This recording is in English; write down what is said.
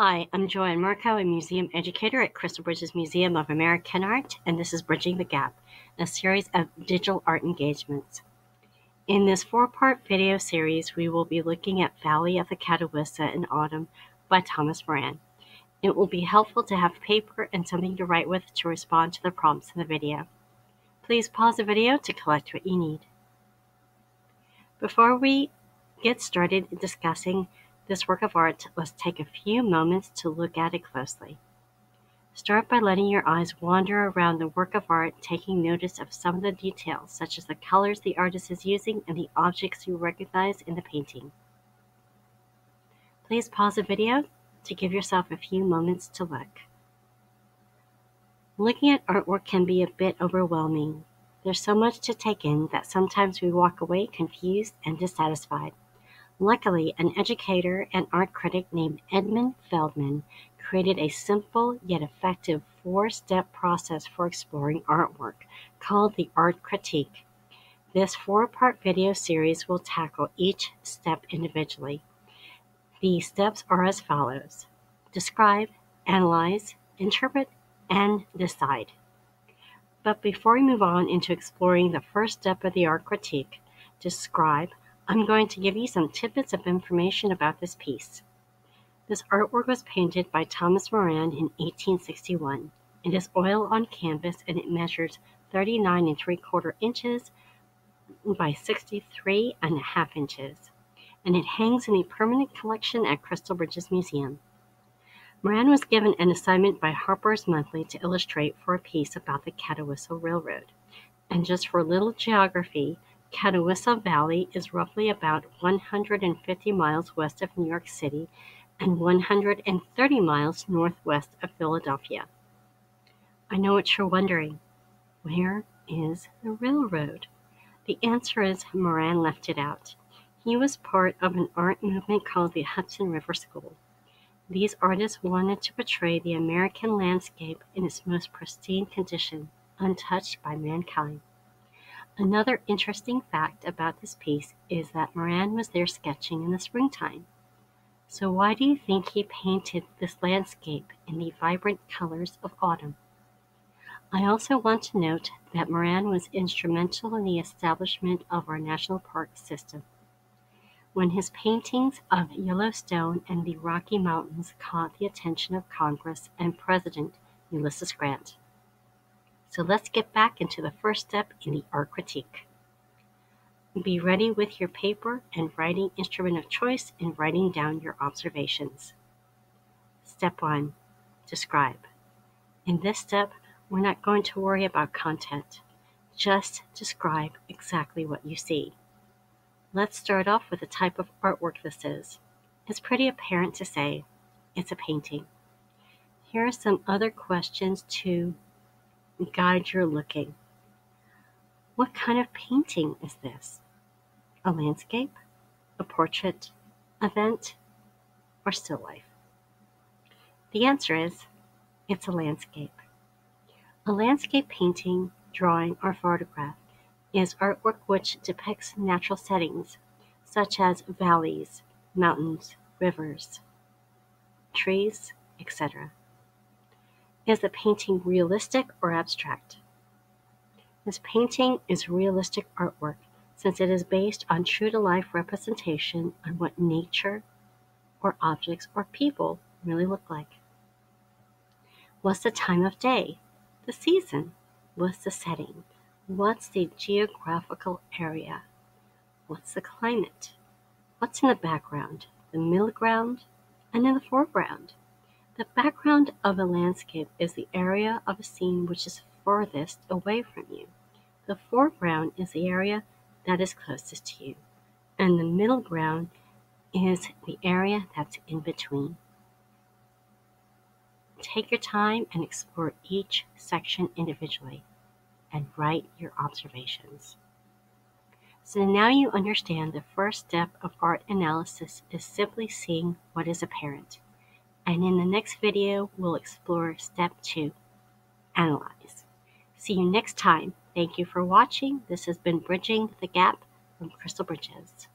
Hi, I'm Joanne Marco, a museum educator at Crystal Bridges Museum of American Art, and this is Bridging the Gap, a series of digital art engagements. In this four-part video series, we will be looking at Valley of the Catawissa in Autumn by Thomas Moran. It will be helpful to have paper and something to write with to respond to the prompts in the video. Please pause the video to collect what you need. Before we get started discussing this work of art, let's take a few moments to look at it closely. Start by letting your eyes wander around the work of art, taking notice of some of the details, such as the colors the artist is using and the objects you recognize in the painting. Please pause the video to give yourself a few moments to look. Looking at artwork can be a bit overwhelming. There's so much to take in that sometimes we walk away confused and dissatisfied. Luckily, an educator and art critic named Edmund Feldman created a simple yet effective four step process for exploring artwork called the Art Critique. This four part video series will tackle each step individually. The steps are as follows describe, analyze, interpret, and decide. But before we move on into exploring the first step of the art critique, describe, I'm going to give you some tidbits of information about this piece. This artwork was painted by Thomas Moran in 1861. It is oil on canvas and it measures 39 and 3 quarter inches by 63 and a half inches. And it hangs in a permanent collection at Crystal Bridges Museum. Moran was given an assignment by Harper's Monthly to illustrate for a piece about the Catawissa Railroad. And just for a little geography, Catawissa Valley is roughly about 150 miles west of New York City and 130 miles northwest of Philadelphia. I know what you're wondering. Where is the railroad? The answer is Moran left it out. He was part of an art movement called the Hudson River School. These artists wanted to portray the American landscape in its most pristine condition, untouched by mankind. Another interesting fact about this piece is that Moran was there sketching in the springtime. So why do you think he painted this landscape in the vibrant colors of autumn? I also want to note that Moran was instrumental in the establishment of our national park system. When his paintings of Yellowstone and the Rocky Mountains caught the attention of Congress and President Ulysses Grant. So let's get back into the first step in the art critique. Be ready with your paper and writing instrument of choice in writing down your observations. Step 1 Describe. In this step, we're not going to worry about content. Just describe exactly what you see. Let's start off with the type of artwork this is. It's pretty apparent to say it's a painting. Here are some other questions to guide your looking. What kind of painting is this? A landscape, a portrait, event, or still life? The answer is it's a landscape. A landscape painting, drawing, or photograph is artwork which depicts natural settings such as valleys, mountains, rivers, trees, etc. Is the painting realistic or abstract? This painting is realistic artwork since it is based on true to life representation on what nature or objects or people really look like. What's the time of day? The season? What's the setting? What's the geographical area? What's the climate? What's in the background, the middle ground, and in the foreground? The background of a landscape is the area of a scene which is furthest away from you. The foreground is the area that is closest to you, and the middle ground is the area that's in between. Take your time and explore each section individually and write your observations. So now you understand the first step of art analysis is simply seeing what is apparent and in the next video, we'll explore step two, analyze. See you next time. Thank you for watching. This has been Bridging the Gap from Crystal Bridges.